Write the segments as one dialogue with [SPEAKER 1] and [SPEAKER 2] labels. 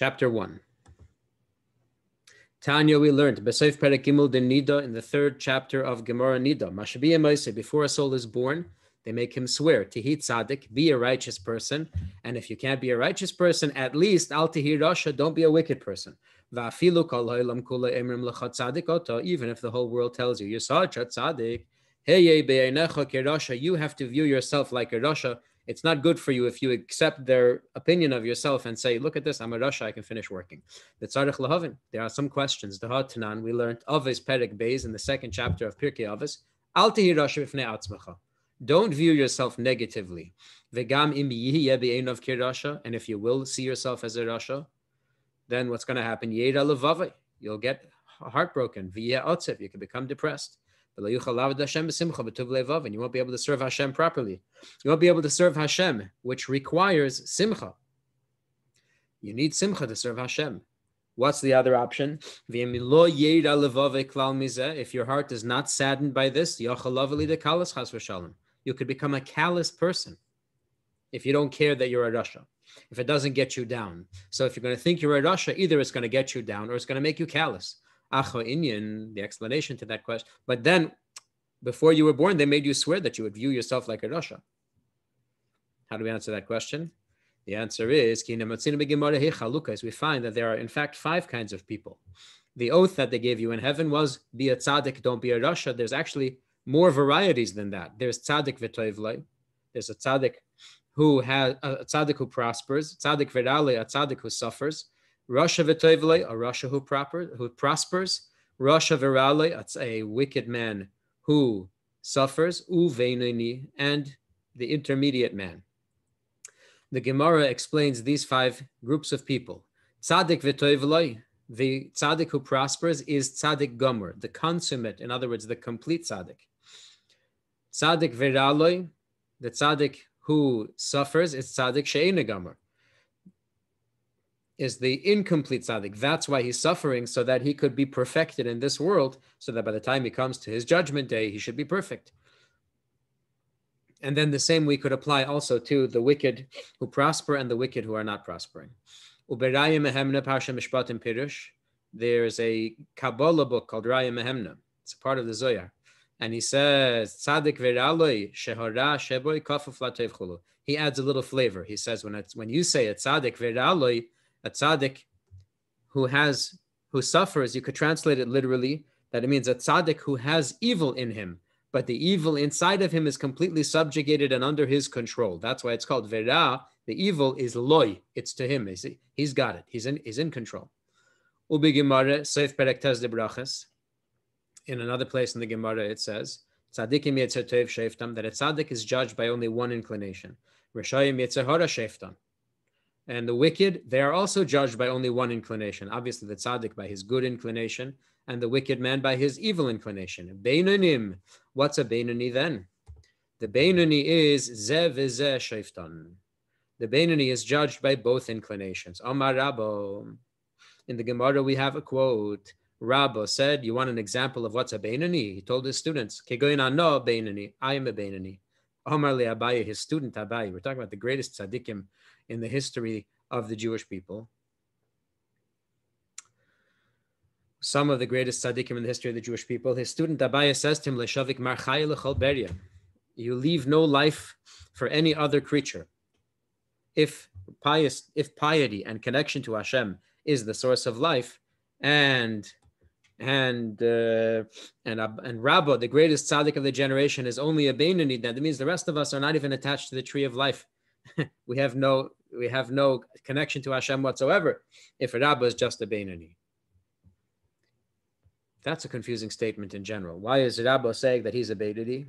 [SPEAKER 1] Chapter 1. Tanya, we learned Besaif Perek Gimel de Nida in the third chapter of Gemara Nida. Mashabiyah before a soul is born, they make him swear, Tihit Tzaddik, be a righteous person. And if you can't be a righteous person, at least Al Tihir Rasha, don't be a wicked person. Even if the whole world tells you, you're such a tzaddik, you have to view yourself like a Rasha. It's not good for you if you accept their opinion of yourself and say, look at this, I'm a Rasha, I can finish working. There are some questions. The Tanan, we learned Avis Perik Beis in the second chapter of Pirkei Avis. Don't view yourself negatively. And if you will see yourself as a Rasha, then what's going to happen? You'll get heartbroken. You can become depressed. And you won't be able to serve Hashem properly. You won't be able to serve Hashem, which requires simcha. You need simcha to serve Hashem. What's the other option? If your heart is not saddened by this, you could become a callous person if you don't care that you're a Rasha if it doesn't get you down. So if you're going to think you're a Rasha, either it's going to get you down or it's going to make you callous. Acho Inyan, the explanation to that question. But then, before you were born, they made you swear that you would view yourself like a Rasha. How do we answer that question? The answer is, we find that there are in fact five kinds of people. The oath that they gave you in heaven was, be a tzaddik, don't be a Rasha. There's actually more varieties than that. There's tzaddik v'toivlei. There's a tzaddik who has a tzaddik who prospers, tzaddik virale, a tzaddik who suffers, Rasha v'toivle, a Rasha who, proper, who prospers, Rasha virale, a wicked man who suffers, uveinini, and the intermediate man. The Gemara explains these five groups of people. Tzaddik v'toivle, the tzaddik who prospers is tzaddik gomer, the consummate, in other words, the complete tzaddik. Tzaddik virale, the tzaddik who suffers is tzaddik she'ena gomer, is the incomplete tzaddik. That's why he's suffering, so that he could be perfected in this world, so that by the time he comes to his judgment day, he should be perfect. And then the same we could apply also to the wicked who prosper and the wicked who are not prospering. There's a Kabbalah book called Raya Mehemna. It's a part of the Zohar. And he says, Tzadik viraloi shehora sheboy kafuf chulu. He adds a little flavor. He says, when it's when you say a tzadik viraloi, a tzadik who has who suffers, you could translate it literally that it means a tzaddik who has evil in him, but the evil inside of him is completely subjugated and under his control. That's why it's called vera. The evil is loy. It's to him. He's got it. He's in. He's in control. De in another place in the Gemara, it says, Tzadikim Yetzer Tov Sheftam, that a tzaddik is judged by only one inclination. Rishayim Yetzer Hara Sheftam. And the wicked, they are also judged by only one inclination. Obviously, the tzaddik by his good inclination, and the wicked man by his evil inclination. Beinanim. What's a Beinani then? The Beinani is Zev Zeh Sheftan. The Beinani is judged by both inclinations. Amar Rabbo. In the Gemara, we have a quote. Rabba said, You want an example of what's a Beinani? He told his students, no Beinani, I am a Beinani. Omar le Abaye, his student Abaye. We're talking about the greatest tzaddikim in the history of the Jewish people. Some of the greatest tzaddikim in the history of the Jewish people. His student Abaye says to him, Leshavik beria. You leave no life for any other creature. If pious, if piety and connection to Hashem is the source of life, and and uh, and uh, and Rabba, the greatest tzaddik of the generation, is only a Beinani. That means the rest of us are not even attached to the tree of life. we have no we have no connection to Hashem whatsoever. If Rabba is just a Beinani. That's a confusing statement in general. Why is Rabba saying that he's a Beinani?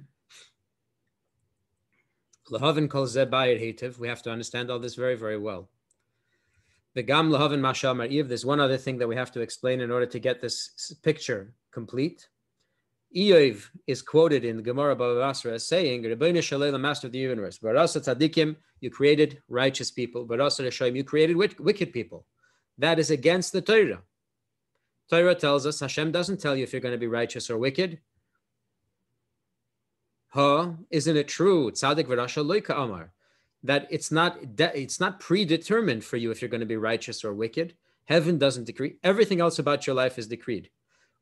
[SPEAKER 1] Lahavin calls Zebayit Hativ. We have to understand all this very, very well. The Gam Lahavin Mashal Mar'iv, there's one other thing that we have to explain in order to get this picture complete. Iyov is quoted in the Gemara Bava Basra as saying, Shalei, the master of the universe, Barasa Tzadikim, you created righteous people. Barasa Reshoim, you created wicked people. That is against the Torah. Torah tells us, Hashem doesn't tell you if you're going to be righteous or wicked. Huh? Isn't it true? Tzadik v'rasha loika amar that it's not it's not predetermined for you if you're going to be righteous or wicked. Heaven doesn't decree. Everything else about your life is decreed.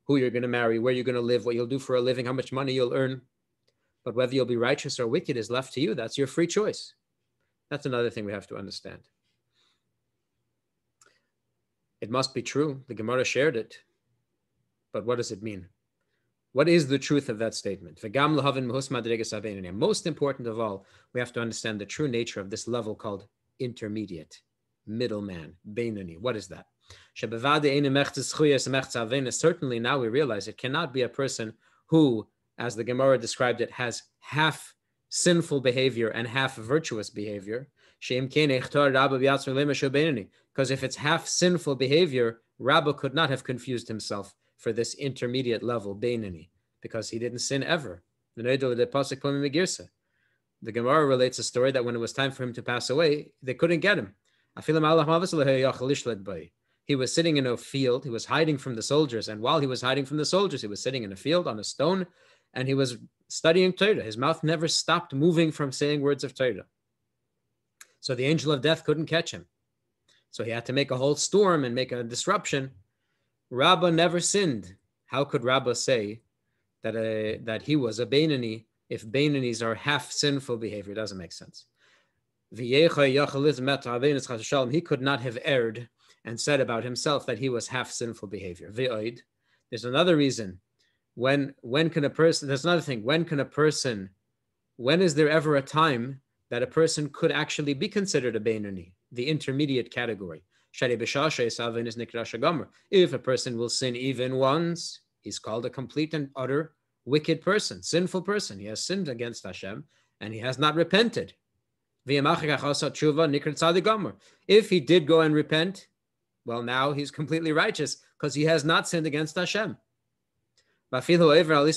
[SPEAKER 1] Who you're going to marry, where you're going to live, what you'll do for a living, how much money you'll earn. But whether you'll be righteous or wicked is left to you. That's your free choice. That's another thing we have to understand. It must be true. The Gemara shared it. But what does it mean? What is the truth of that statement? Most important of all, we have to understand the true nature of this level called intermediate, middleman, Beinani. What is that? Certainly now we realize it cannot be a person who, as the Gemara described it, has half sinful behavior and half virtuous behavior. Because if it's half sinful behavior, Rabba could not have confused himself for this intermediate level, Beinani, because he didn't sin ever. The Gemara relates a story that when it was time for him to pass away, they couldn't get him. He was sitting in a field, he was hiding from the soldiers, and while he was hiding from the soldiers, he was sitting in a field on a stone, and he was studying Torah. His mouth never stopped moving from saying words of Torah. So the angel of death couldn't catch him. So he had to make a whole storm and make a disruption. Rabbah never sinned. How could Rabbah say that, uh, that he was a Bainani if Bainanis are half sinful behavior? It doesn't make sense. He could not have erred and said about himself that he was half sinful behavior. There's another reason. When when can a person? There's another thing. When can a person? When is there ever a time that a person could actually be considered a Bainani, the intermediate category? If a person will sin even once, he's called a complete and utter wicked person, sinful person. He has sinned against Hashem and he has not repented. If he did go and repent, well, now he's completely righteous because he has not sinned against Hashem. You want to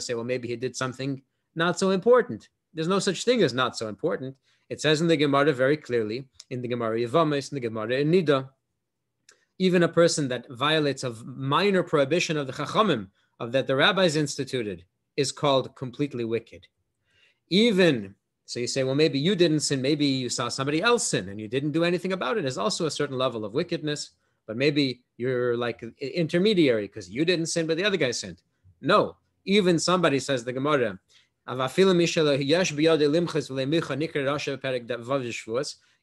[SPEAKER 1] say, well, maybe he did something not so important. There's no such thing as not so important. It says in the Gemara very clearly, in the Gemara Yavamis, in the Gemara in Nida, even a person that violates a minor prohibition of the Chachamim, of that the rabbis instituted, is called completely wicked. Even so, you say, well, maybe you didn't sin, maybe you saw somebody else sin and you didn't do anything about it. Also a certain level of wickedness, but maybe you're like intermediary because you didn't sin, but the other guy sinned. No, even somebody says the Gemara,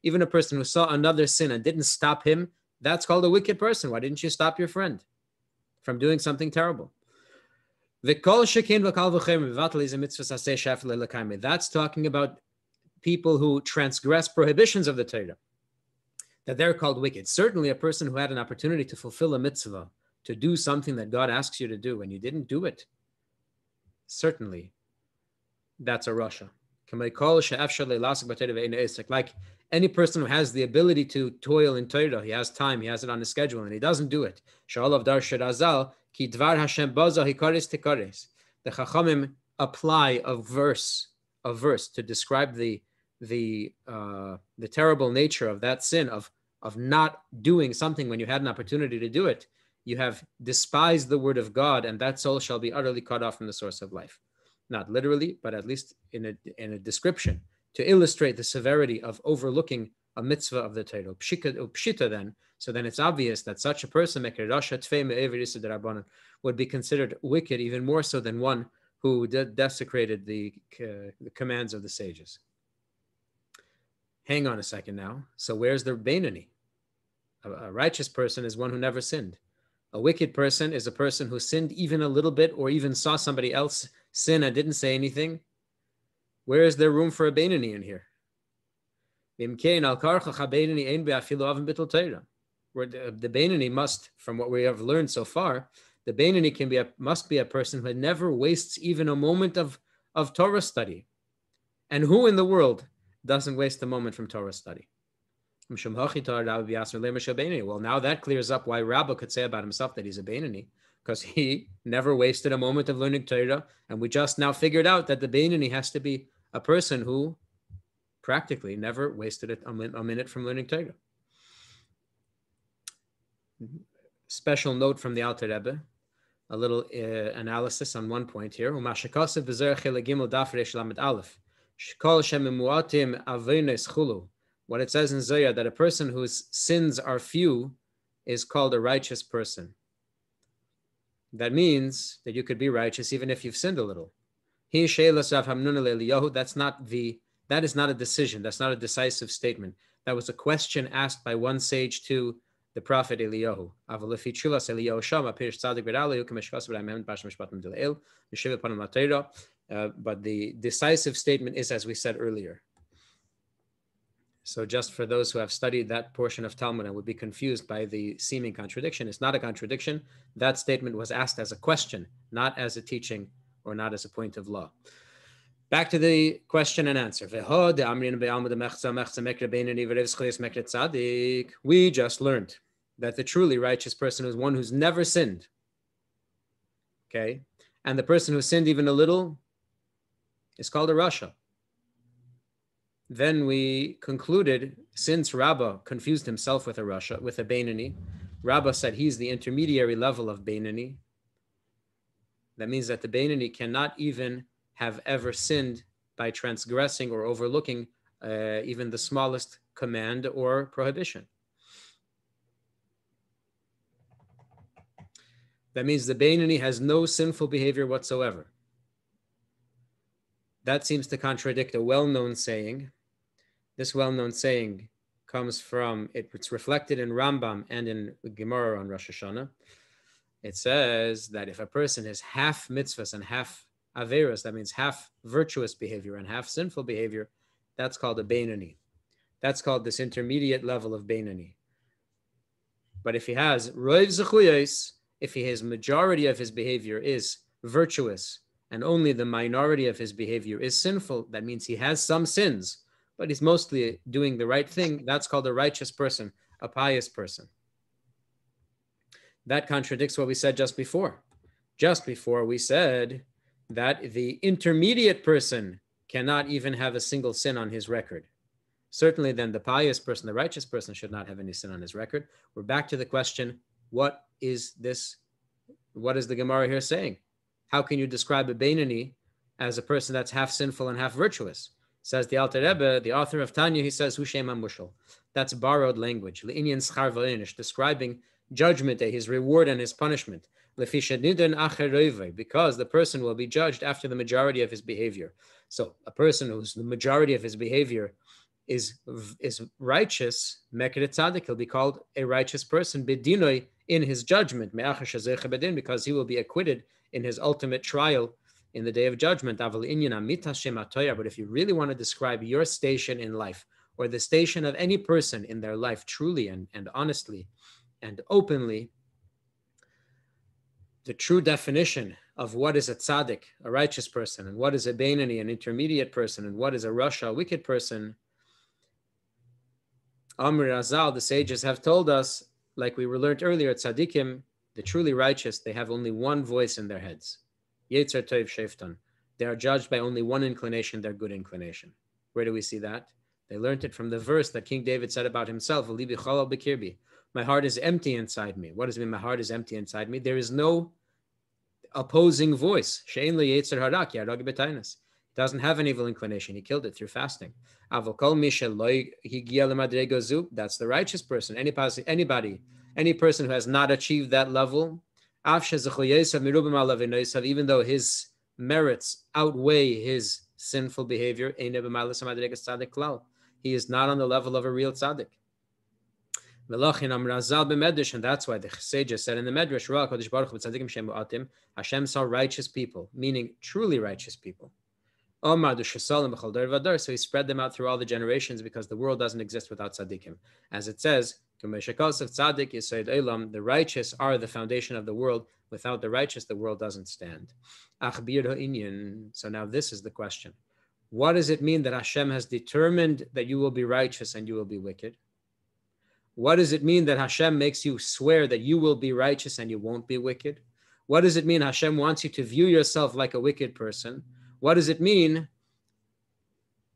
[SPEAKER 1] even a person who saw another sin and didn't stop him, that's called a wicked person. Why didn't you stop your friend from doing something terrible? That's talking about people who transgress prohibitions of the Torah, that they're called wicked. Certainly, a person who had an opportunity to fulfill a mitzvah, to do something that God asks you to do, and you didn't do it, certainly that's a rasha. Like any person who has the ability to toil in Torah, he has time, he has it on his schedule, and he doesn't do it. The Chachamim apply a verse, a verse to describe the the uh, the terrible nature of that sin of of not doing something when you had an opportunity to do it. You have despised the word of God, and that soul shall be utterly cut off from the source of life not literally, but at least in a, in a description, to illustrate the severity of overlooking a mitzvah of the Torah. Pshita then, so then it's obvious that such a person would be considered wicked even more so than one who de- desecrated the, uh, the commands of the sages. Hang on a second now. So where's the Bainani? A, a righteous person is one who never sinned. A wicked person is a person who sinned even a little bit or even saw somebody else sin and didn't say anything, where is there room for a Bainani in here? The, Bainani must, from what we have learned so far, the Bainani can be a, must be a person who never wastes even a moment of, of Torah study. And who in the world doesn't waste a moment from Torah study? Well, now that clears up why Rabbah could say about himself that he's a Bainani because he never wasted a moment of learning Torah. And we just now figured out that the Bainani has to be a person who practically never wasted a, a minute from learning Torah. Special note from the Alter Rebbe, a little uh, analysis on one point here. When it says in Zohar that a person whose sins are few is called a righteous person. That means that you could be righteous even if you've sinned a little. That's not the that is not a decision. That's not a decisive statement. That was a question asked by one sage to the prophet Eliyahu. Uh, but the decisive statement is as we said earlier. So just for those who have studied that portion of Talmud and would be confused by the seeming contradiction, it's not a contradiction. That statement was asked as a question, not as a teaching or not as a point of law. Back to the question and answer. We just learned that the truly righteous person is one who's never sinned. Okay? And the person who sinned even a little is called a Rasha. Then we concluded, since Rabbah confused himself with a Rasha, with a Bainani, Rabbah said he's the intermediary level of Bainani. That means that the Bainani cannot even have ever sinned by transgressing or overlooking uh, even the smallest command or prohibition. That means the Bainani has no sinful behavior whatsoever. That seems to contradict a well known saying this well-known saying comes from it's reflected in Rambam and in Gemara on Rosh Hashanah. It says that if a person is half mitzvahs and half averas, that means half virtuous behavior and half sinful behavior, that's called a Bainani. That's called this intermediate level of Bainani. But if he has Roiv Zechuyos, if he has majority of his behavior is virtuous and only the minority of his behavior is sinful, that means he has some sins, but he's mostly doing the right thing. That's called a righteous person, a pious person. That contradicts what we said just before. Just before we said that the intermediate person cannot even have a single sin on his record. Certainly, then the pious person, the righteous person, should not have any sin on his record. We're back to the question what is this? What is the Gemara here saying? How can you describe a Bainani as a person that's half sinful and half virtuous? Says the Alter Rebbe, the author of Tanya, he says, Hushem Mushal. That's borrowed language. Describing judgment day, his reward and his punishment. Because the person will be judged after the majority of his behavior. So a person who's the majority of his behavior is is righteous, Mekeret he'll be called a righteous person, in his judgment, because he will be acquitted in his ultimate trial in the day of judgment. But if you really want to describe your station in life or the station of any person in their life truly and, and honestly and openly, the true definition of what is a tzaddik, a righteous person, and what is a Bainani, an intermediate person, and what is a Rasha, a wicked person, Amr Azal, the sages have told us, like we were learned earlier, tzaddikim, the truly righteous, they have only one voice in their heads. Yetzer Tov Sheftan. They are judged by only one inclination, their good inclination. Where do we see that? They learned it from the verse that King David said about himself, My heart is empty inside me. What does it mean? My heart is empty inside me. There is no opposing voice. Doesn't have an evil inclination. He killed it through fasting. That's the righteous person. Anybody, anybody, any person who has not achieved that level, even though his merits outweigh his sinful behavior, he is not on the level of a real tzaddik. And that's why the sages said in the Medrash, Hashem saw righteous people, meaning truly righteous people. So he spread them out through all the generations because the world doesn't exist without tzaddikim. As it says, the righteous are the foundation of the world. Without the righteous, the world doesn't stand. So now this is the question. What does it mean that Hashem has determined that you will be righteous and you will be wicked? What does it mean that Hashem makes you swear that you will be righteous and you won't be wicked? What does it mean Hashem wants you to view yourself like a wicked person? What does it mean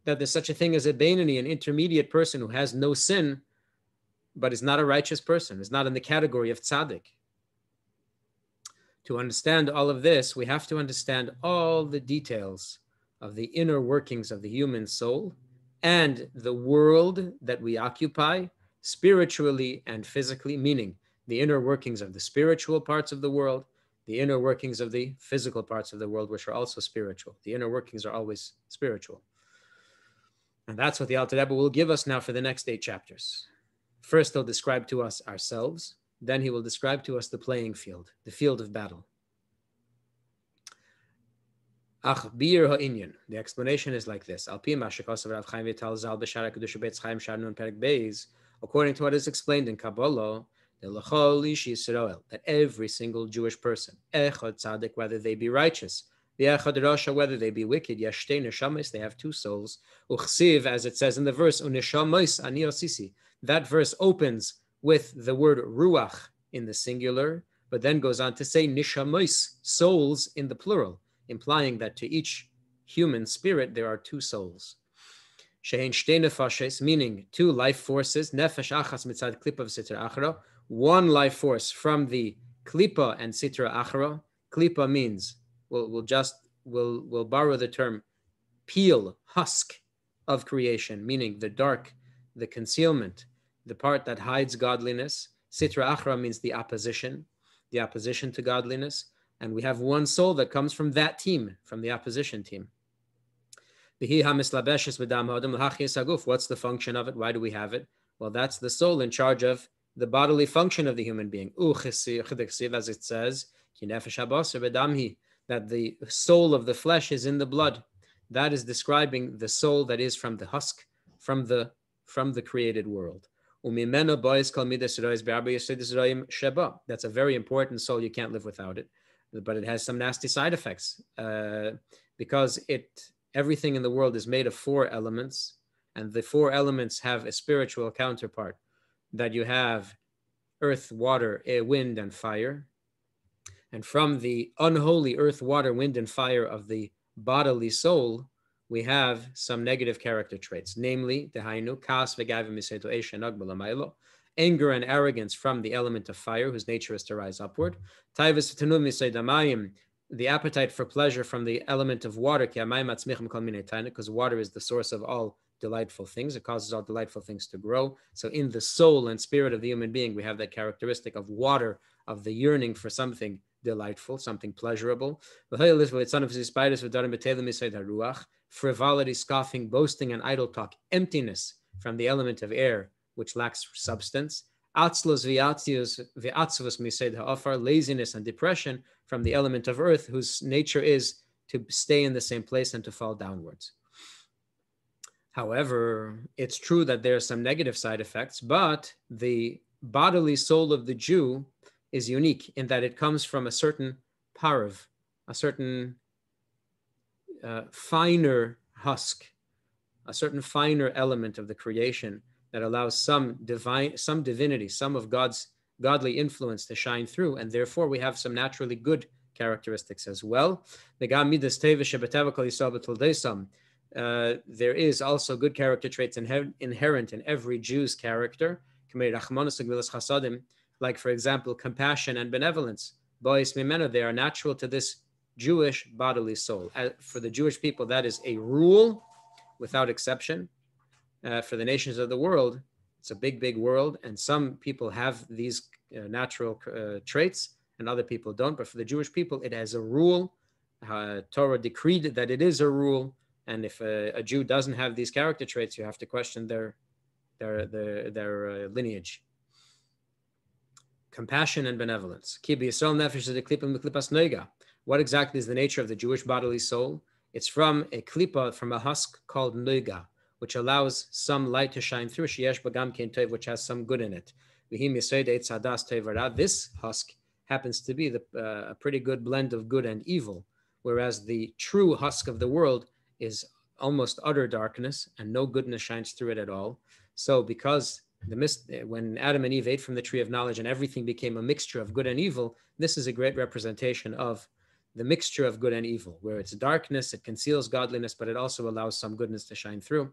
[SPEAKER 1] that there's such a thing as a Bainani, an intermediate person who has no sin, but is not a righteous person, is not in the category of tzaddik. To understand all of this, we have to understand all the details of the inner workings of the human soul and the world that we occupy spiritually and physically, meaning the inner workings of the spiritual parts of the world, the inner workings of the physical parts of the world, which are also spiritual. The inner workings are always spiritual. And that's what the Alter Rebbe will give us now for the next eight chapters. First, he'll describe to us ourselves. Then he will describe to us the playing field, the field of battle. Ha'inyan. The explanation is like this. According to what is explained in Kabbalah, that every single Jewish person, echad tzaddik, whether they be righteous, the echad rasha, whether they be wicked, yashtei neshamis, they have two souls. Uchsiv, as it says in the verse, uneshamis ani osisi. That verse opens with the word ruach in the singular, but then goes on to say nishamis, souls in the plural implying that to each human spirit there are two souls. Shein nefashes, meaning two life forces, nefesh achas mitzad klipa v'sitra achra, one life force from the klipa and sitra achra. Klipa means, we'll, we'll just, we'll, we'll borrow the term peel, husk of creation, meaning the dark, the concealment, the part that hides godliness. Sitra achra means the opposition, the opposition to godliness and we have one soul that comes from that team, from the opposition team. What's the function of it? Why do we have it? Well, that's the soul in charge of the bodily function of the human being. As it says, er that the soul of the flesh is in the blood. That is describing the soul that is from the husk, from the from the created world. That's a very important soul. You can't live without it but it has some nasty side effects uh, because it everything in the world is made of four elements, and the four elements have a spiritual counterpart. That you have earth, water, air, wind, and fire. And from the unholy earth, water, wind, and fire of the bodily soul, we have some negative character traits, namely, the dehainu, kas v'gavim miseto anger and arrogance from the element of fire, whose nature is to rise upward. The appetite for pleasure from the element of water, because water is the source of all delightful things. It causes all delightful things to grow. So, in the soul and spirit of the human being, we have that characteristic of water, of the yearning for something delightful, something pleasurable. Frivolity, scoffing, boasting, and idle talk, emptiness from the element of air, which lacks substance. Atzlos v'atzvus mised ha'afar, laziness and depression from the element of earth, whose nature is to stay in the same place and to fall downwards. However, it's true that there are some negative side effects, but the bodily soul of the Jew is unique in that it comes from a certain parav, a certain uh, finer husk, a certain finer element of the creation that allows some divine, some divinity, some of God's godly influence to shine through, and therefore we have some naturally good characteristics as well. Uh, there is also good character traits inherent in every Jew's character, like for example, compassion and benevolence. They are natural to this Jewish bodily soul. For the Jewish people, that is a rule without exception uh, for the nations of the world, it's a big, big world, and some people have these uh, natural uh, traits, and other people don't. But for the Jewish people, it has a rule. Uh, Torah decreed that it is a rule, and if a, a, Jew doesn't have these character traits, you have to question their their their, their uh, lineage. Compassion and benevolence. What exactly is the nature of the Jewish bodily soul? It's from a klipa, from a husk called noiga which allows some light to shine through, which has some good in it. This husk happens to be the, uh, a pretty good blend of good and evil, whereas the true husk of the world is almost utter darkness and no goodness shines through it at all. So, because the mist, when Adam and Eve ate from the tree of knowledge and everything became a mixture of good and evil, this is a great representation of the mixture of good and evil, where it's darkness, it conceals godliness, but it also allows some goodness to shine through.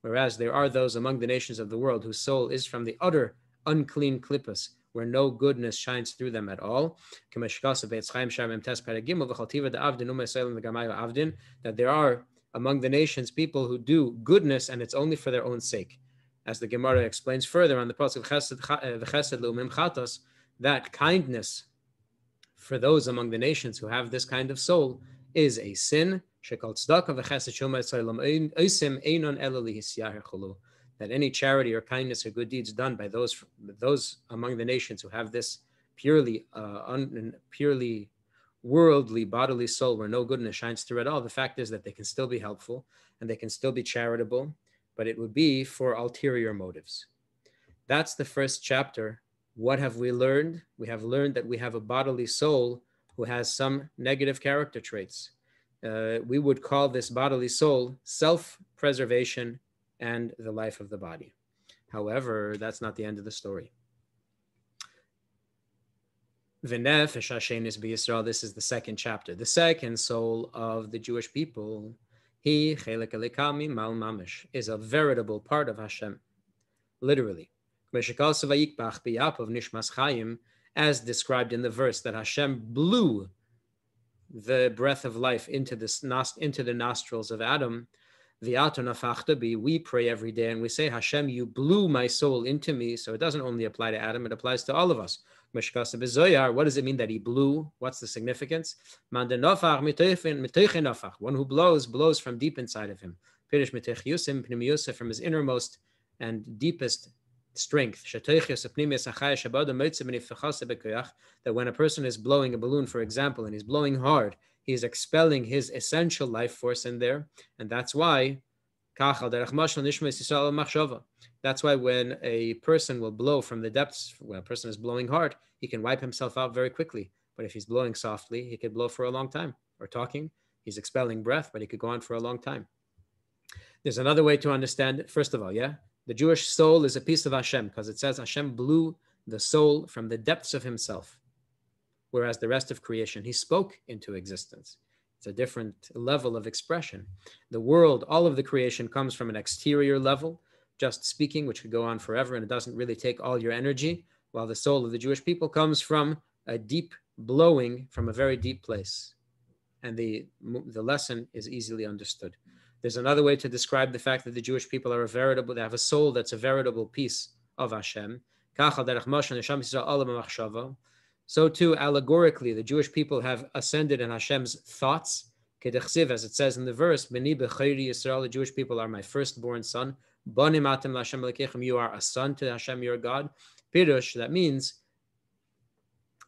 [SPEAKER 1] Whereas there are those among the nations of the world whose soul is from the utter unclean klippas, where no goodness shines through them at all. That there are among the nations people who do goodness and it's only for their own sake. As the Gemara explains further on the Pasuk Chesed that kindness for those among the nations who have this kind of soul is a sin. That any charity or kindness or good deeds done by those those among the nations who have this purely uh, un, purely worldly bodily soul where no goodness shines through at all, the fact is that they can still be helpful and they can still be charitable, but it would be for ulterior motives. That's the first chapter what have we learned? We have learned that we have a bodily soul who has some negative character traits. Uh, we would call this bodily soul self preservation and the life of the body. However, that's not the end of the story. This is the second chapter. The second soul of the Jewish people, he chelik elikami mal mamish, is a veritable part of Hashem, literally as described in the verse that Hashem blew the breath of life into this into the nostrils of Adam. We pray every day and we say, Hashem, you blew my soul into me. So it doesn't only apply to Adam, it applies to all of us. What does it mean that he blew? What's the significance? One who blows, blows from deep inside of him. From his innermost and deepest strength. That when a person is blowing a balloon, for example, and he's blowing hard, he's expelling his essential life force in there. And that's why that's why when a person will blow from the depths, when a person is blowing hard, he can wipe himself out very quickly. But if he's blowing softly, he could blow for a long time. Or talking, he's expelling breath, but he could go on for a long time. There's another way to understand it. First of all, yeah, the Jewish soul is a piece of Hashem because it says Hashem blew the soul from the depths of himself, whereas the rest of creation, he spoke into existence. It's a different level of expression. The world, all of the creation comes from an exterior level, just speaking, which could go on forever and it doesn't really take all your energy, while the soul of the Jewish people comes from a deep blowing from a very deep place. And the, the lesson is easily understood. There's another way to describe the fact that the Jewish people are a veritable, they have a soul that's a veritable piece of Hashem. So too, allegorically, the Jewish people have ascended in Hashem's thoughts. As it says in the verse, the Jewish people are my firstborn son. You are a son to Hashem, your God. Pirush, that means,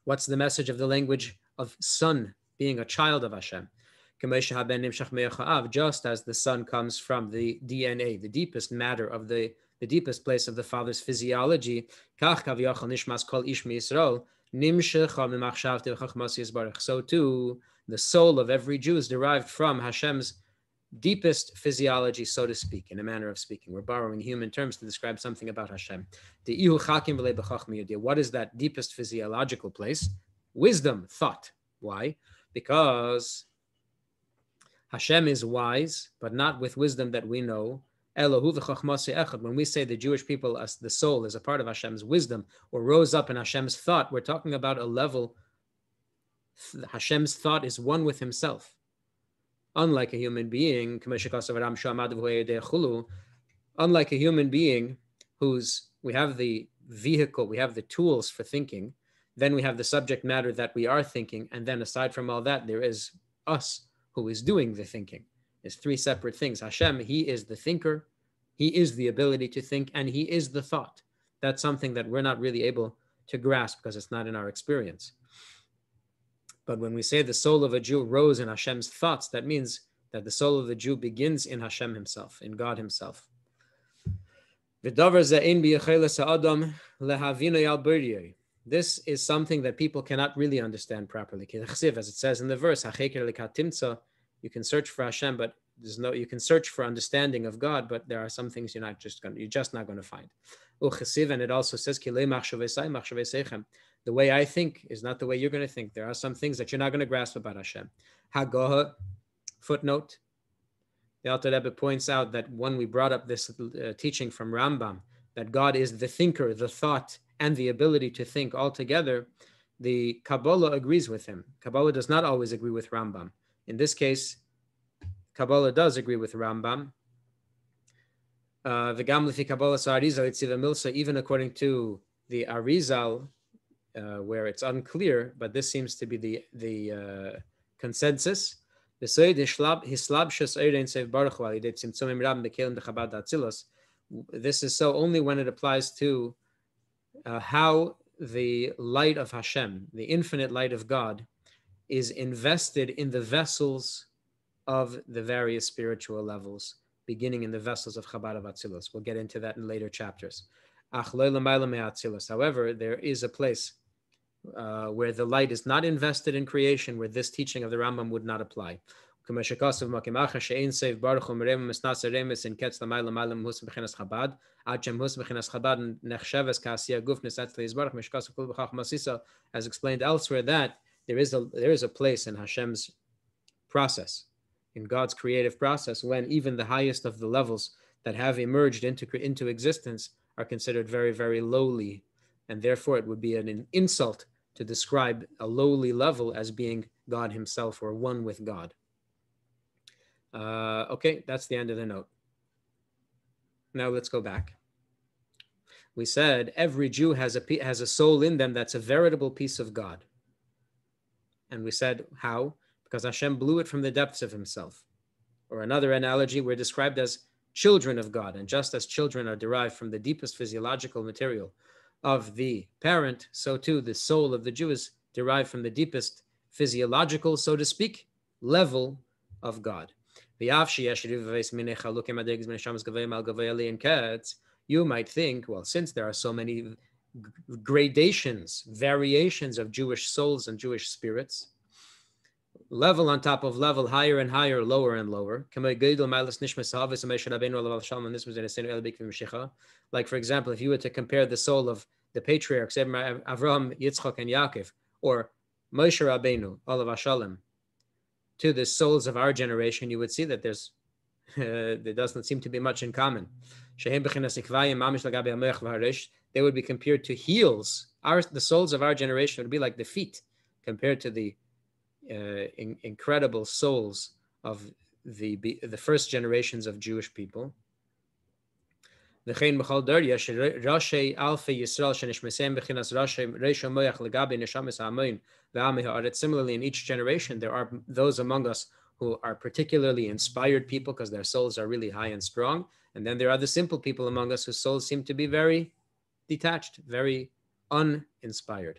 [SPEAKER 1] what's the message of the language of son, being a child of Hashem? just as the son comes from the DNA, the deepest matter of the, the deepest place of the father's physiology, so too the soul of every Jew is derived from Hashem's deepest physiology, so to speak, in a manner of speaking. We're borrowing human terms to describe something about Hashem. What is that deepest physiological place? Wisdom, thought. Why? Because Hashem is wise, but not with wisdom that we know. When we say the Jewish people, as the soul, is a part of Hashem's wisdom or rose up in Hashem's thought, we're talking about a level. Hashem's thought is one with Himself. Unlike a human being, unlike a human being who's we have the vehicle, we have the tools for thinking, then we have the subject matter that we are thinking, and then aside from all that, there is us who is doing the thinking. It's three separate things. Hashem, He is the thinker, He is the ability to think, and He is the thought. That's something that we're not really able to grasp because it's not in our experience. But when we say the soul of a Jew rose in Hashem's thoughts, that means that the soul of the Jew begins in Hashem Himself, in God Himself. This is something that people cannot really understand properly. As it says in the verse, you can search for Hashem, but there's no you can search for understanding of God, but there are some things you're not just going you're just not going to find. And it also says the way I think is not the way you're going to think. There are some things that you're not going to grasp about Hashem. Hagoha, footnote. The Alter Rebbe points out that when we brought up this uh, teaching from Rambam, that God is the thinker, the thought, and the ability to think altogether, the Kabbalah agrees with him. Kabbalah does not always agree with Rambam. In this case, Kabbalah does agree with Rambam. Uh, the Gamlifi Kabbalah Sa'arizal Milsa, even according to the Arizal, uh, where it's unclear, but this seems to be the the uh, consensus. This is so only when it applies to uh, how the light of Hashem, the infinite light of God, is invested in the vessels of the various spiritual levels, beginning in the vessels of Chabad of Atzilus. We'll get into that in later chapters. However, there is a place uh, where the light is not invested in creation, where this teaching of the Rambam would not apply. That's explained elsewhere that there is a there is a place in Hashem's process, in God's creative process, when even the highest of the levels that have emerged into into existence are considered very very lowly, and therefore it would be an insult to describe a lowly level as being God Himself or one with God. Uh, okay, that's the end of the note. Now let's go back. We said every Jew has a has a soul in them that's a veritable piece of God. And we said how? Because Hashem blew it from the depths of Himself. Or another analogy, we're described as children of God, and just as children are derived from the deepest physiological material of the parent, so too the soul of the Jew is derived from the deepest physiological, so to speak, level of God. You might think, well, since there are so many gradations, variations of Jewish souls and Jewish spirits, level on top of level, higher and higher, lower and lower. Like, for example, if you were to compare the soul of the patriarchs, Avram, Yitzchak, and Yaakov, or Moshe Rabbeinu, Olav Hashalom, to the souls of our generation, you would see that there's uh, there doesn't seem to be much in common. They would be compared to heels. Our the souls of our generation would be like the feet compared to the uh, in, incredible souls of the the first generations of Jewish people. Similarly, in each generation, there are those among us who are particularly inspired people because their souls are really high and strong. And then there are the simple people among us whose souls seem to be very detached, very uninspired.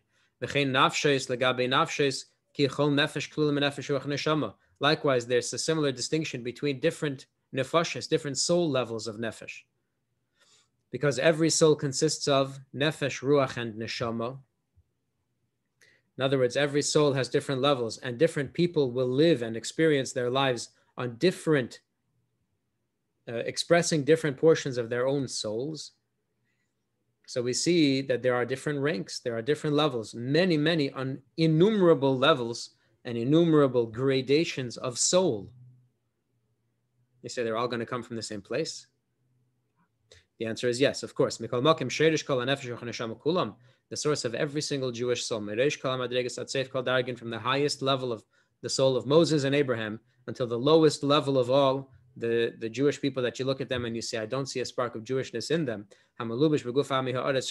[SPEAKER 1] Likewise, there's a similar distinction between different nefashis, different soul levels of nefesh because every soul consists of nefesh, ruach, and neshama. In other words, every soul has different levels, and different people will live and experience their lives on different, uh, expressing different portions of their own souls. So we see that there are different ranks, there are different levels, many, many un- innumerable levels and innumerable gradations of soul. You say they're all going to come from the same place? The answer is yes, of course. The source of every single Jewish soul, from the highest level of the soul of Moses and Abraham until the lowest level of all the, the Jewish people that you look at them and you say, I don't see a spark of Jewishness in them. The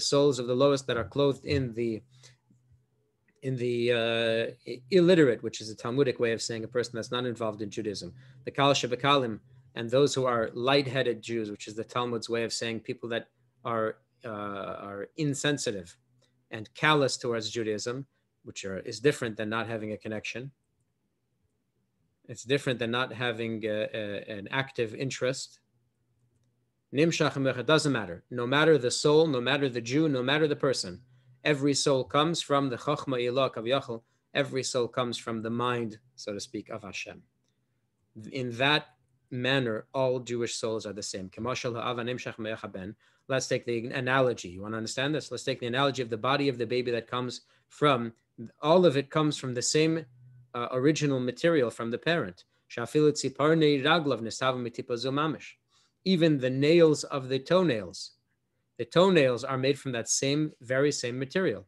[SPEAKER 1] souls of the lowest that are clothed in the in the uh, illiterate, which is a Talmudic way of saying a person that's not involved in Judaism. The Kal Shabakalim, and those who are light-headed Jews, which is the Talmud's way of saying people that are uh, are insensitive and callous towards Judaism, which are, is different than not having a connection. It's different than not having a, a, an active interest. Nimshach doesn't matter. No matter the soul, no matter the Jew, no matter the person, every soul comes from the Chachma Ilah Kav Every soul comes from the mind, so to speak, of Hashem. In that manner, all Jewish souls are the same. Let's take the analogy. You want to understand this? Let's take the analogy of the body of the baby that comes from, all of it comes from the same uh, original material from the parent. Even the nails of the toenails, The toenails are made from that same, very same material.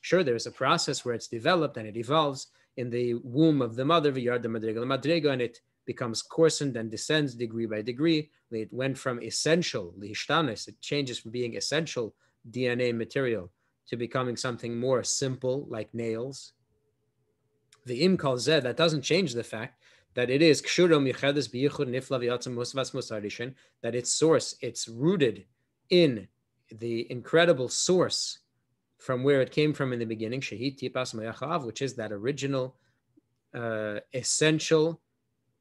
[SPEAKER 1] Sure, there's a process where it's developed and it evolves in the womb of the mother, V'yard the Madrega, the Madrega, and it becomes coarsened and descends degree by degree. It went from essential, the it changes from being essential DNA material to becoming something more simple, like nails. The im kol zeh, that doesn't change the fact that it is that its source, it's rooted in the incredible source from where it came from in the beginning, which is that original uh, essential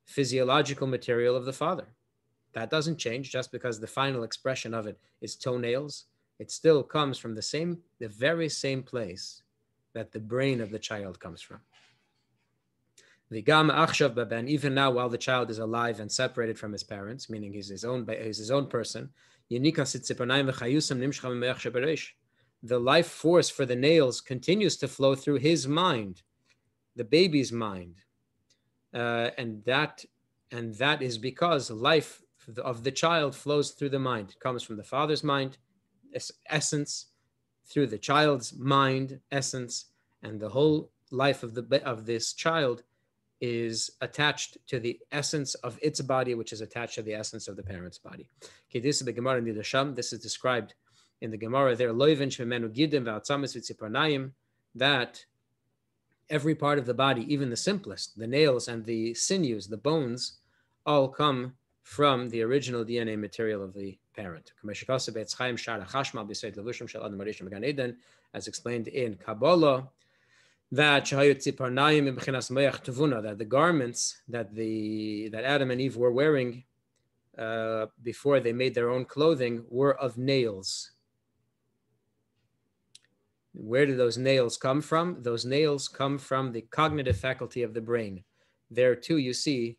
[SPEAKER 1] physiological material of the father. That doesn't change just because the final expression of it is toenails. It still comes from the same, the very same place that the brain of the child comes from. The gam achshav baben, even now while the child is alive and separated from his parents, meaning he's his own, he's his own person, the life force for the nails continues to flow through his mind, the baby's mind, uh, and that and that is because life of the child flows through the mind. It comes from the father's mind, essence, through the child's mind, essence, and the whole life of the of this child is attached to the essence of its body, which is attached to the essence of the parent's body. This is the Gemara. This is described in the Gemara there, that every part of the body, even the simplest, the nails and the sinews, the bones, all come from the original DNA material of the parent. As explained in Kabbalah, that that the garments that the that Adam and Eve were wearing uh, before they made their own clothing were of nails. Where do those nails come from? Those nails come from the cognitive faculty of the brain. There too, you see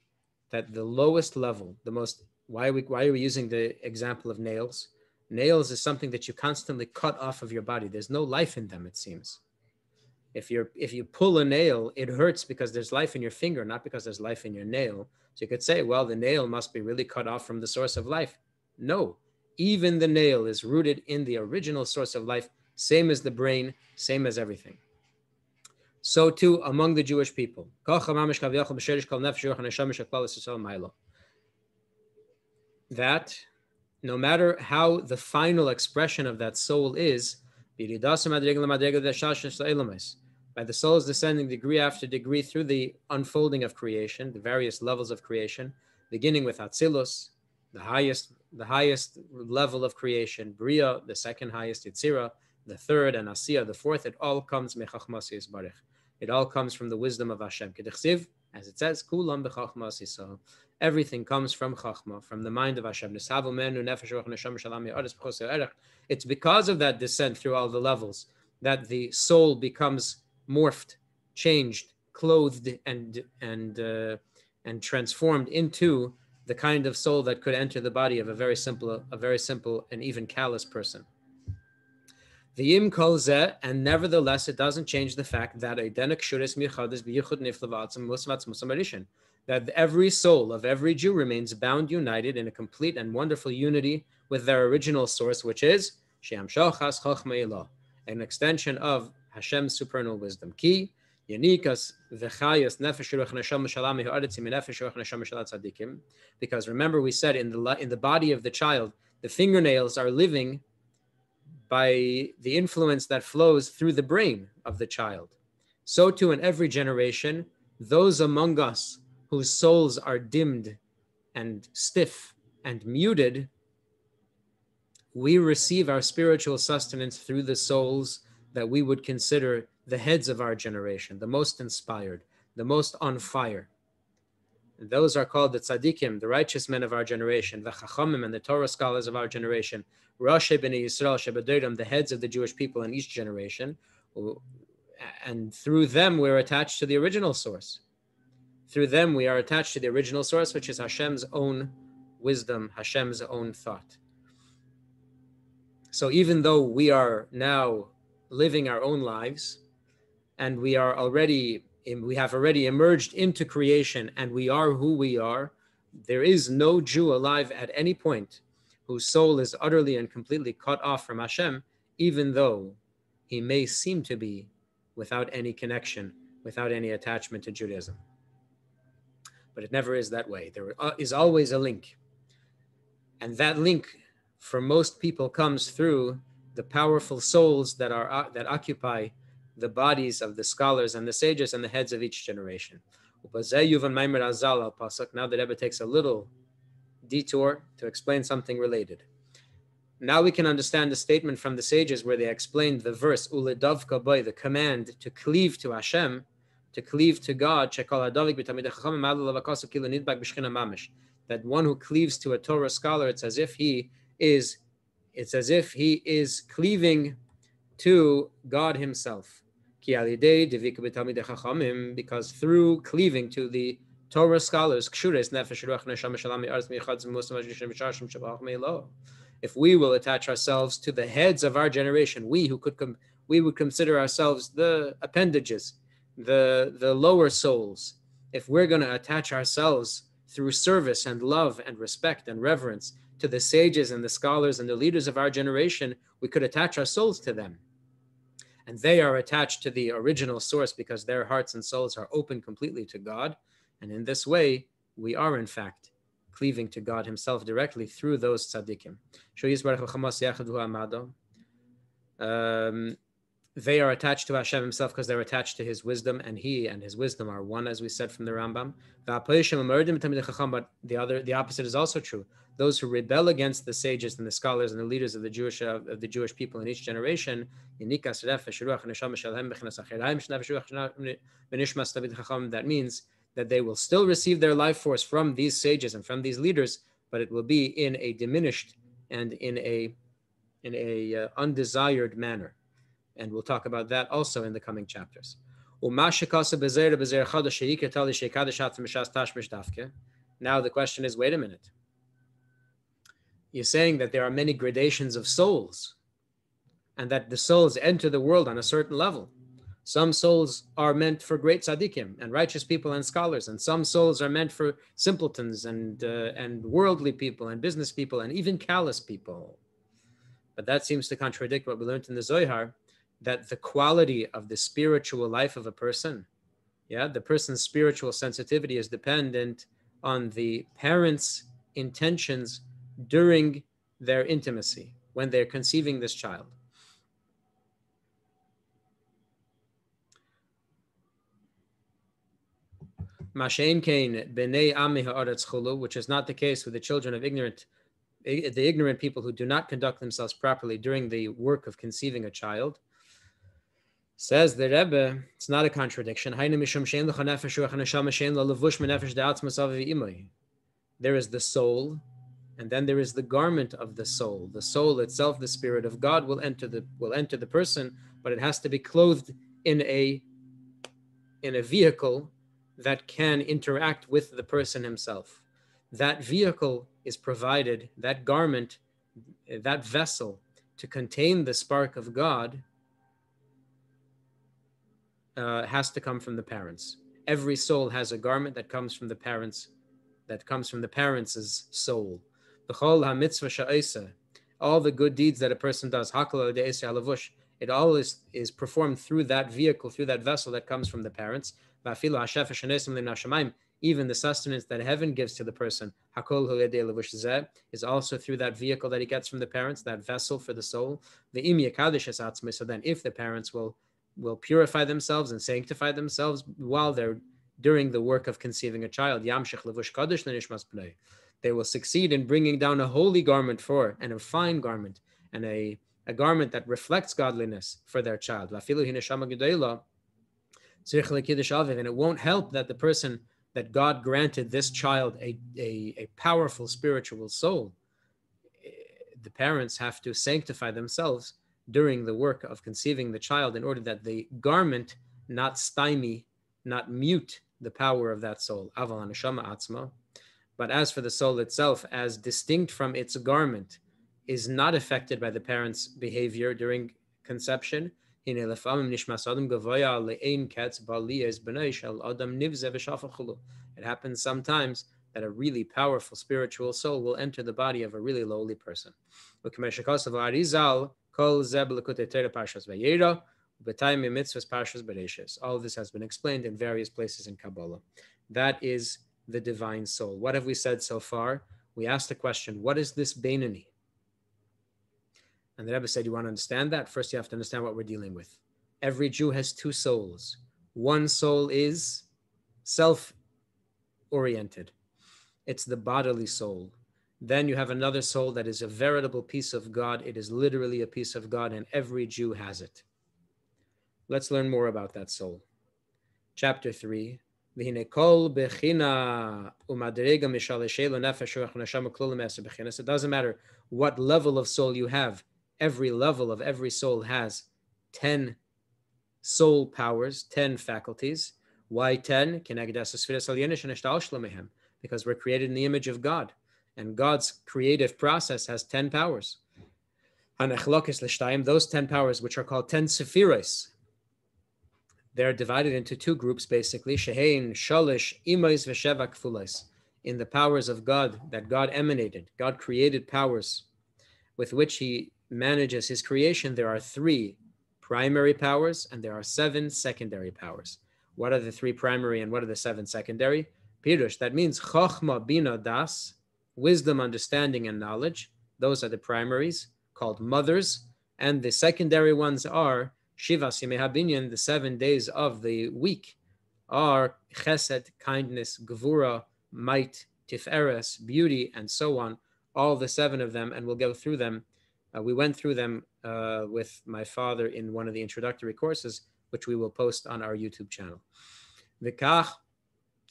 [SPEAKER 1] that the lowest level, the most why are we why are we using the example of nails? Nails is something that you constantly cut off of your body. There's no life in them, it seems. If you're if you pull a nail, it hurts because there's life in your finger, not because there's life in your nail. So you could say, well, the nail must be really cut off from the source of life. No, even the nail is rooted in the original source of life, same as the brain, same as everything. So too among the Jewish people. That no matter how the final expression of that soul is, by the soul's descending degree after degree through the unfolding of creation, the various levels of creation, beginning with Atzilus, the highest, the highest level of creation, Bria, the second highest, Yitzira, the third, and Asiya, the fourth, it all comes mechachmas barich. It all comes from the wisdom of Hashem. As it says, Kulam b'chachmas so everything comes from chachma, from the mind of Hashem. It's because of that descent through all the levels that the soul becomes morphed, changed, clothed, and and uh, and transformed into the kind of soul that could enter the body of a very simple, a very simple and even callous person. The yim kol and nevertheless, it doesn't change the fact that that every soul of every Jew remains bound, united in a complete and wonderful unity with their original source, which is an extension of Hashem's supernal wisdom. Ki Yanikas v'chayas nefesh neshama shalam mehu'aretzi minefesh ruach neshama shalat tzadikim. Because remember, we said in the in the body of the child, the fingernails are living by the influence that flows through the brain of the child. So too, in every generation, those among us whose souls are dimmed and stiff and muted, we receive our spiritual sustenance through the souls that we would consider the heads of our generation, the most inspired, the most on fire. Those are called the tzaddikim, the righteous men of our generation, the chachamim and the Torah scholars of our generation, Rashi b'nei Yisrael the heads of the Jewish people in each generation. And through them, we're attached to the original source. Through them, we are attached to the original source, which is Hashem's own wisdom, Hashem's own thought. So even though we are now living our own lives and we are already we have already emerged into creation and we are who we are there is no jew alive at any point whose soul is utterly and completely cut off from Hashem, even though he may seem to be without any connection, without any attachment to Judaism. But it never is that way. There is always a link. And that link for most people comes through the powerful souls that are uh, that occupy the bodies of the scholars and the sages and the heads of each generation. Now the Rebbe takes a little detour to explain something related. Now we can understand the statement from the sages where they explained the verse boy, the command to cleave to Hashem, to cleave to God, that one who cleaves to a Torah scholar, it's as if he is, it's as if he is cleaving to God Himself. Because through cleaving to the Torah scholars, if we will attach ourselves to the heads of our generation, we who could com- we would consider ourselves the appendages, the the lower souls. If we're going to attach ourselves through service and love and respect and reverence to the sages and the scholars and the leaders of our generation, we could attach our souls to them. And they are attached to the original source because their hearts and souls are open completely to God. And in this way, we are in fact cleaving to God Himself directly through those tzaddikim. Um, they are attached to Hashem Himself because they're attached to His wisdom, and He and His wisdom are one, as we said from the Rambam. But the other, the opposite is also true. Those who rebel against the sages and the scholars and the leaders of the Jewish of the Jewish people in each generation, that means that they will still receive their life force from these sages and from these leaders, but it will be in a diminished and in a in a uh, undesired manner. And we'll talk about that also in the coming chapters. Now the question is, wait a minute. You're saying that there are many gradations of souls and that the souls enter the world on a certain level. Some souls are meant for great tzaddikim and righteous people and scholars, and some souls are meant for simpletons and uh, and worldly people and business people and even callous people. But that seems to contradict what we learned in the Zohar, that the quality of the spiritual life of a person, yeah, the person's spiritual sensitivity is dependent on the parents' intentions during their intimacy when they're conceiving this child. Which is not the case with the children of ignorant, eh, the ignorant people who do not conduct themselves properly during the work of conceiving a child. Says the Rebbe, it's not a contradiction. There is the soul, and then there is the garment of the soul. The soul itself, the spirit of God, will enter the will enter the person, but it has to be clothed in a in a vehicle that can interact with the person himself. That vehicle is provided, that garment, that vessel to contain the spark of God uh, has to come from the parents. Every soul has a garment that comes from the parents, that comes from the parents' soul. All the good deeds that a person does, it all is, is performed through that vehicle, through that vessel that comes from the parents even the sustenance that heaven gives to the person, is also through that vehicle that he gets from the parents, that vessel for the soul. The So then, if the parents will will purify themselves and sanctify themselves while they're during the work of conceiving a child, they will succeed in bringing down a holy garment for and a fine garment and a, a garment that reflects godliness for their child and it won't help that the person that God granted this child a, a, a powerful spiritual soul. Eh, the parents have to sanctify themselves during the work of conceiving the child in order that the garment not stymie, not mute the power of that soul. aval neshama atzma. But as for the soul itself, as distinct from its garment, is not affected by the parent's behavior during conception, it happens sometimes that a really powerful spiritual soul will enter the body of a really lowly person. All of this has been explained in various places in Kabbalah. That is the divine soul. What have we said so far? We asked the question, what is this Beinoni? And the Rebbe said, you want to understand that? First, you have to understand what we're dealing with. Every Jew has two souls. One soul is self oriented, it's the bodily soul. Then you have another soul that is a veritable piece of God. It is literally a piece of God, and every Jew has it. Let's learn more about that soul. Chapter 3 it doesn't matter what level of soul you have. Every level of every soul has 10 soul powers, 10 faculties. Why 10? Because we're created in the image of God. And God's creative process has 10 powers. Those 10 powers, which are called 10 sephiros, they're divided into two groups basically shehein shalish imais kfulais in the powers of god that god emanated. God created powers with which he manages his creation. There are three primary powers and there are seven secondary powers. What are the three primary and what are the seven secondary? Pirush that means chokhma bina das wisdom understanding and knowledge those are the primaries called mothers and the secondary ones are Shiva Simehabinyan, the seven days of the week, are chesed, kindness, gevura, might, tiferes, beauty, and so on. All the seven of them, and we'll go through them. Uh, we went through them uh, with my father in one of the introductory courses, which we will post on our YouTube channel.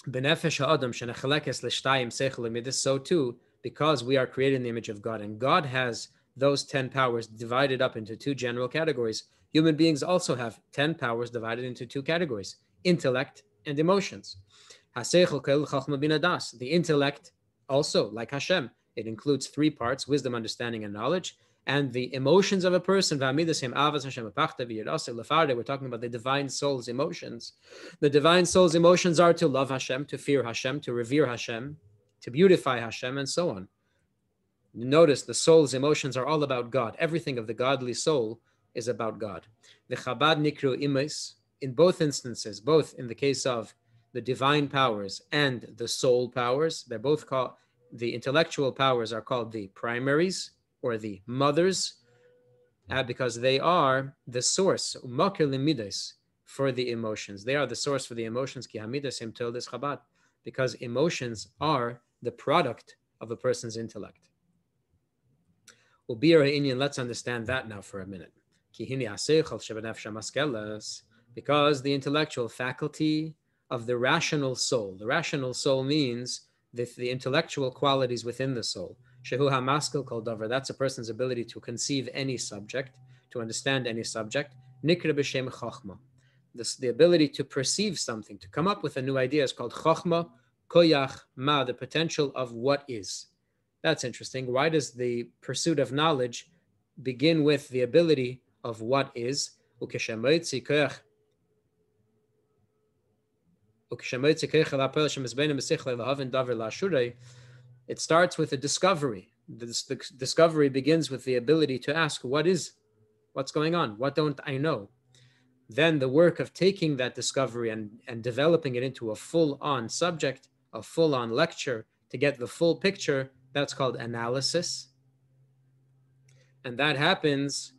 [SPEAKER 1] Benefesh ha'adam shenechalekes l'shtayim sechel So too, because we are created in the image of God, and God has those ten powers divided up into two general categories human beings also have 10 powers divided into two categories intellect and emotions. The intellect also, like Hashem, it includes three parts wisdom, understanding, and knowledge. And the emotions of a person, we're talking about the divine soul's emotions. The divine soul's emotions are to love Hashem, to fear Hashem, to revere Hashem, to beautify Hashem, and so on. Notice the soul's emotions are all about God. Everything of the godly soul is about God. The Chabad Nikru Imais, in both instances, both in the case of the divine powers and the soul powers, they're both called, the intellectual powers are called the primaries or the mothers, uh, because they are the source, for the emotions. They are the source for the emotions, because emotions are the product of a person's intellect. Let's understand that now for a minute because the intellectual faculty of the rational soul, the rational soul means the, the intellectual qualities within the soul. Shehu hamaskil kol davar, that's a person's ability to conceive any subject, to understand any subject. Nikra b'shem chachma. This, the ability to perceive something, to come up with a new idea is called chachma, koyach ma, the potential of what is. That's interesting. Why does the pursuit of knowledge begin with the ability of what is. It starts with a discovery. The discovery begins with the ability to ask, What is? What's going on? What don't I know? Then the work of taking that discovery and, and developing it into a full on subject, a full on lecture to get the full picture, that's called analysis. And that happens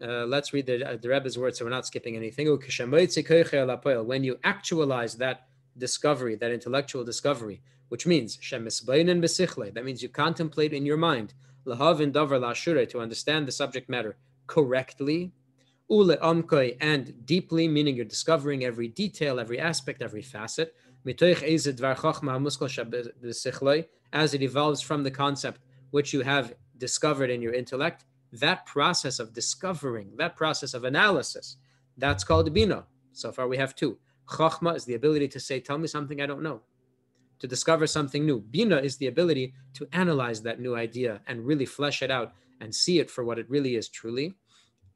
[SPEAKER 1] uh, let's read the, uh, the Rebbe's words so we're not skipping anything. When you actualize that discovery, that intellectual discovery, which means that means you contemplate in your mind lahavin davar la'ashure to understand the subject matter correctly, and deeply, meaning you're discovering every detail, every aspect, every facet, as it evolves from the concept which you have discovered in your intellect, that process of discovering, that process of analysis, that's called bina. So far, we have two. Chachma is the ability to say, "Tell me something I don't know," to discover something new. Bina is the ability to analyze that new idea and really flesh it out and see it for what it really is truly.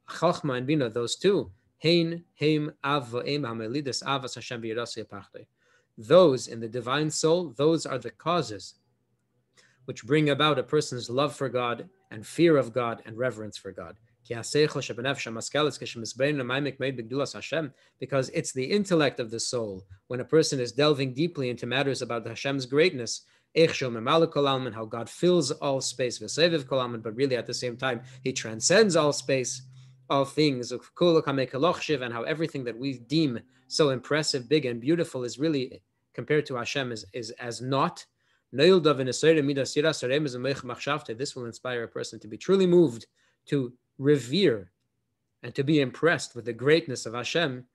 [SPEAKER 1] Chachma and bina, those two. Hein, heim, av, v'em, hamelidus, avas Hashem those in the divine soul, those are the causes which bring about a person's love for God and fear of God and reverence for God. Because it's the intellect of the soul. When a person is delving deeply into matters about Hashem's greatness, how God fills all space, but really at the same time, He transcends all space, all things, and how everything that we deem so impressive, big, and beautiful is really, compared to Hashem, is, is as naught. This will inspire a person to be truly moved to revere and to be impressed with the greatness of Hashem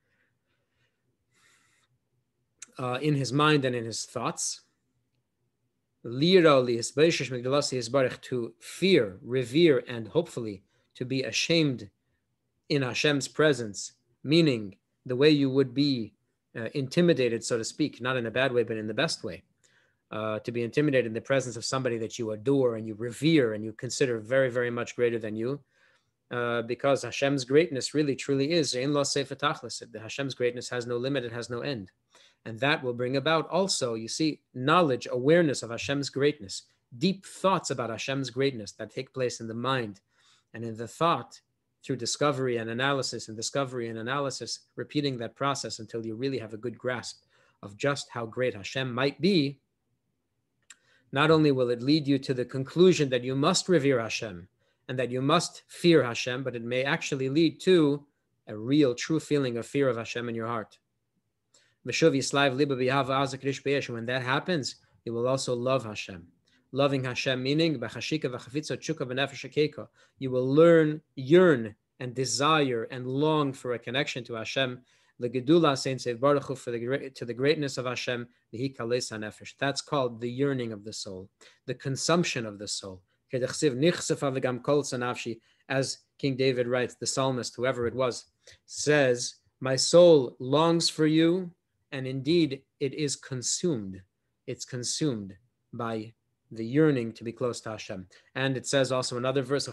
[SPEAKER 1] uh, in his mind and in his thoughts. To fear, revere, and hopefully to be ashamed in Hashem's presence, meaning the way you would be uh, intimidated, so to speak, not in a bad way, but in the best way. Uh, to be intimidated in the presence of somebody that you adore and you revere and you consider very, very much greater than you, uh, because Hashem's greatness really, truly is. In law safety, the Hashem's greatness has no limit, it has no end. And that will bring about also, you see, knowledge, awareness of Hashem's greatness, deep thoughts about Hashem's greatness that take place in the mind and in the thought through discovery and analysis and discovery and analysis, repeating that process until you really have a good grasp of just how great Hashem might be. Not only will it lead you to the conclusion that you must revere Hashem, and that you must fear Hashem, but it may actually lead to a real, true feeling of fear of Hashem in your heart. When that happens, you will also love Hashem. Loving Hashem meaning you will learn, yearn, and desire and long for a connection to Hashem. The Gedula Saint Baruch for the to the greatness of Hashem. That's called the yearning of the soul, the consumption of the soul. As King David writes, the psalmist, whoever it was, says, My soul longs for you, and indeed it is consumed. It's consumed by the yearning to be close to Hashem. And it says also another verse,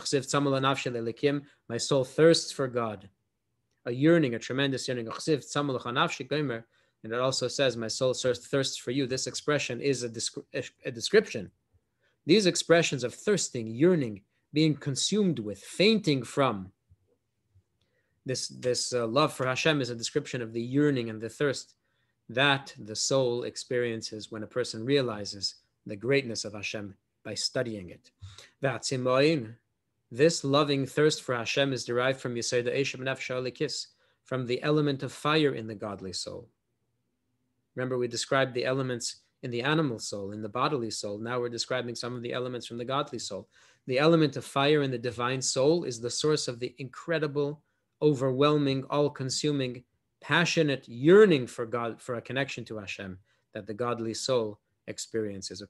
[SPEAKER 1] My soul thirsts for God. A yearning, a tremendous yearning. And it also says, My soul thirsts for you. This expression is a, descri- a description these expressions of thirsting, yearning, being consumed with, fainting from, this, this uh, love for Hashem is a description of the yearning and the thirst that the soul experiences when a person realizes the greatness of Hashem by studying it. That's Imoyn. This loving thirst for Hashem is derived from Yisayda Eshem Nefesh from the element of fire in the godly soul. Remember, we described the elements in the animal soul, in the bodily soul. Now we're describing some of the elements from the godly soul. The element of fire in the divine soul is the source of the incredible, overwhelming, all consuming, passionate yearning for God, for a connection to Hashem that the godly soul experiences.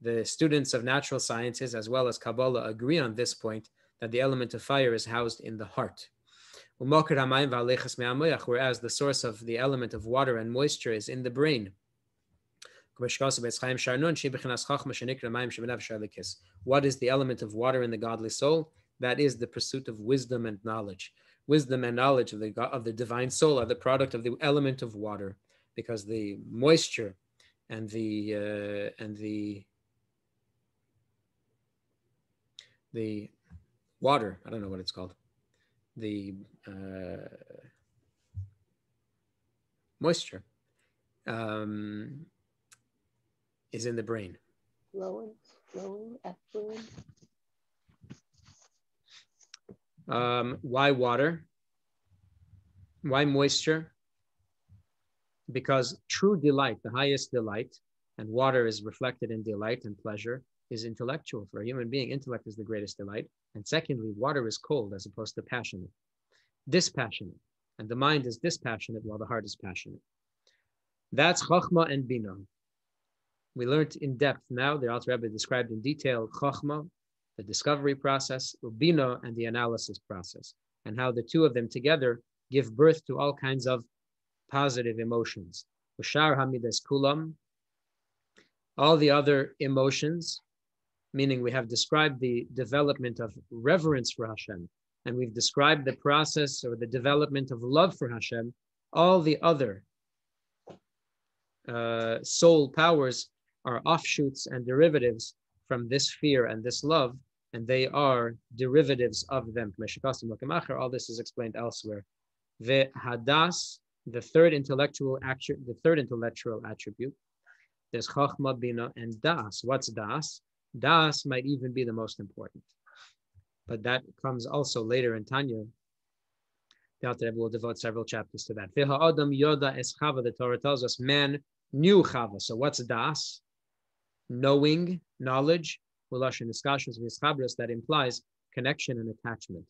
[SPEAKER 1] The students of natural sciences, as well as Kabbalah, agree on this point that the element of fire is housed in the heart whereas the source of the element of water and moisture is in the brain. What is the element of water in the godly soul? That is the pursuit of wisdom and knowledge. Wisdom and knowledge of the, of the divine soul are the product of the element of water, because the moisture and the uh, and the the water, I don't know what it's called the uh, moisture um, is in the brain.
[SPEAKER 2] Flowing, flowing, effluent.
[SPEAKER 1] Um, why water? Why moisture? Because true delight, the highest delight, and water is reflected in delight and pleasure, is intellectual. For a human being, intellect is the greatest delight. And secondly, water is cold as opposed to passionate, dispassionate. And the mind is dispassionate while the heart is passionate. That's Chachma and Bina. We learned in depth now, the Alter Rebbe described in detail Chachma, the discovery process, Bina, and the analysis process, and how the two of them together give birth to all kinds of positive emotions. Ushar Hamidas Kulam, all the other emotions meaning we have described the development of reverence for Hashem and we've described the process or the development of love for Hashem, all the other uh, soul powers are offshoots and derivatives from this fear and this love, and they are derivatives of them. All this is explained elsewhere. The hadas, the third intellectual the third intellectual attribute, there's chachma, bina, and das. What's das? Das might even be the most important, but that comes also later in Tanya. The Alter will devote several chapters to that. Adam yoda es chava. The Torah tells us man knew chava. So what's das? Knowing, knowledge. That implies connection and attachment.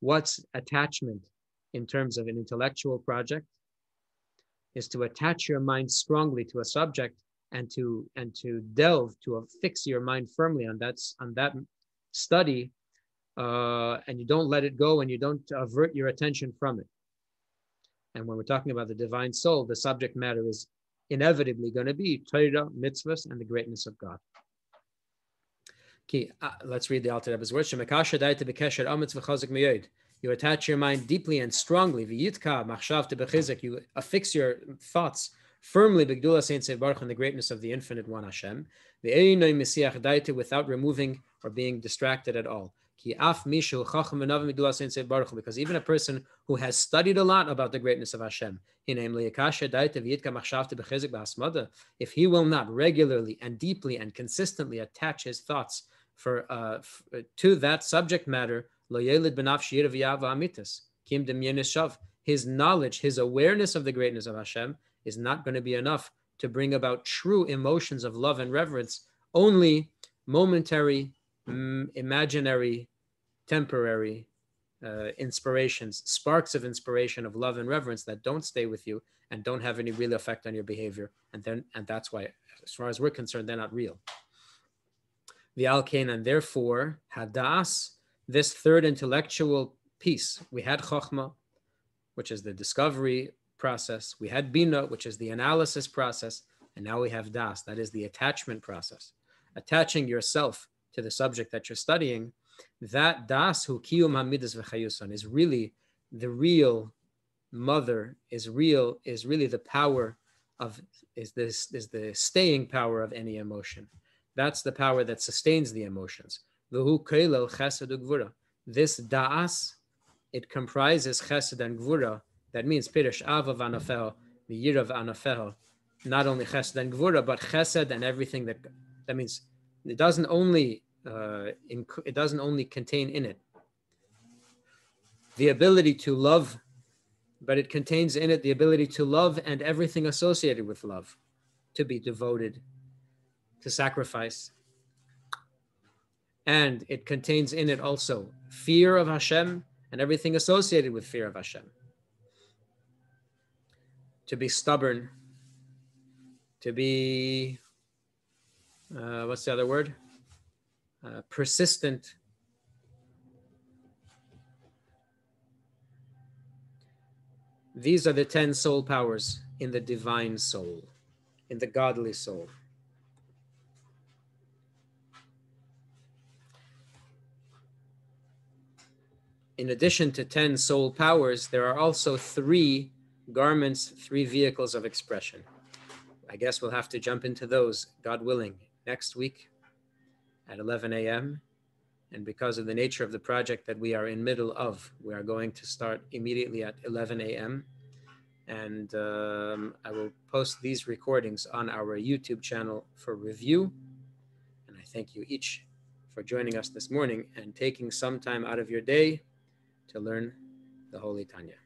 [SPEAKER 1] What's attachment in terms of an intellectual project? Is to attach your mind strongly to a subject and to and to delve to fix your mind firmly on that on that study, uh, and you don't let it go and you don't avert your attention from it. And when we're talking about the divine soul, the subject matter is inevitably going to be Torah, mitzvahs, and the greatness of God. Okay, uh, let's read the Alter Rebbe's words. You attach your mind deeply and strongly. You affix your thoughts firmly Bigdula Saint Baruch in the greatness of the infinite one Hashem. Without removing or being distracted at all. Because even a person who has studied a lot about the greatness of Hashem, if he will not regularly and deeply and consistently attach his thoughts for uh, to that subject matter, his knowledge, his awareness of the greatness of Hashem is not going to be enough to bring about true emotions of love and reverence. Only momentary, mm, imaginary, temporary uh, inspirations, sparks of inspiration of love and reverence that don't stay with you and don't have any real effect on your behavior. And then, and that's why, as far as we're concerned, they're not real. The alkane, and therefore, hadas, this third intellectual piece, we had chokhmah, which is the discovery process. We had bina, which is the analysis process, and now we have das, that is the attachment process. Attaching yourself to the subject that you're studying, that das hu kiyum hamidas v'chayusan is really the real mother, is real, is really the power of, is this, is the staying power of any emotion. That's the power that sustains the emotions. This das, it comprises chesed and gvura, that means Pirish Avav Anafel, the year of Anafel, not only Chesed and Gvura, but Chesed and everything that that means it doesn't only uh, it doesn't only contain in it. The ability to love, but it contains in it the ability to love and everything associated with love, to be devoted, to sacrifice. And it contains in it also fear of Hashem and everything associated with fear of Hashem to be stubborn, to be, uh, what's the other word? Uh, persistent. These are the 10 soul powers in the divine soul, in the godly soul. In addition to 10 soul powers, there are also three garments, three vehicles of expression. I guess we'll have to jump into those, God willing, next week at 11 a.m. And because of the nature of the project that we are in middle of, we are going to start immediately at 11 a.m. And um, I will post these recordings on our YouTube channel for review. And I thank you each for joining us this morning and taking some time out of your day to learn the Holy Tanya.